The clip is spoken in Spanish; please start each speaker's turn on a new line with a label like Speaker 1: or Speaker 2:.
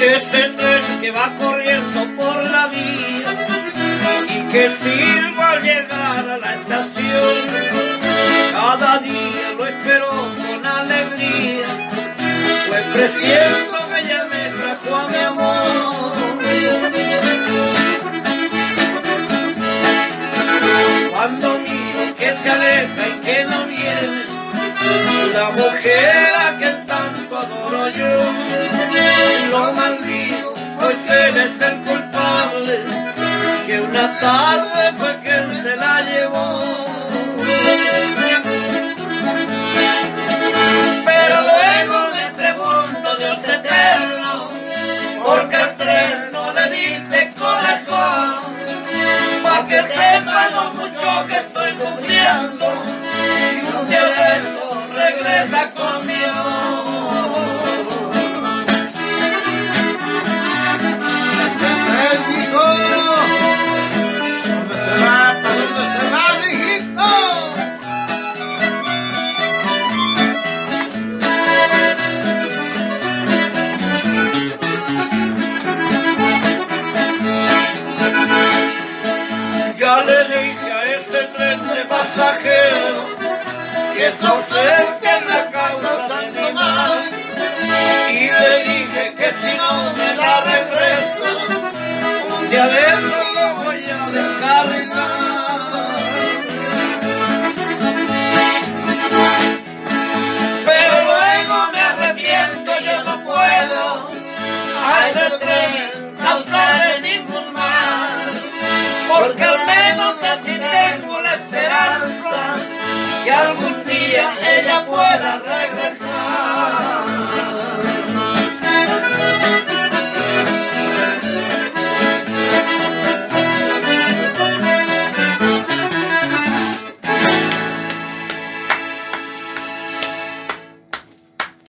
Speaker 1: Este tren que va corriendo por la vía y que silba al llegar a la estación. Presiento que ya me trajo a mi amor. Cuando miro que se aleja y que no viene, la mujer que tanto adoro yo, lo maldigo, pues él es el culpable, que una tarde porque al tren no le diste corazón, para que sepa Ya a este tren de pasajero que esa ausencia en las causas ando mal. Y le dije que si no me la regresa, un día adentro lo voy a desarreglar. Pero luego me arrepiento, yo no puedo a este tren algún día ella pueda regresar.